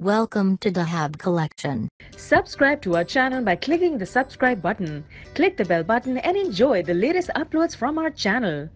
Welcome to Dahab Collection. Subscribe to our channel by clicking the subscribe button. Click the bell button and enjoy the latest uploads from our channel.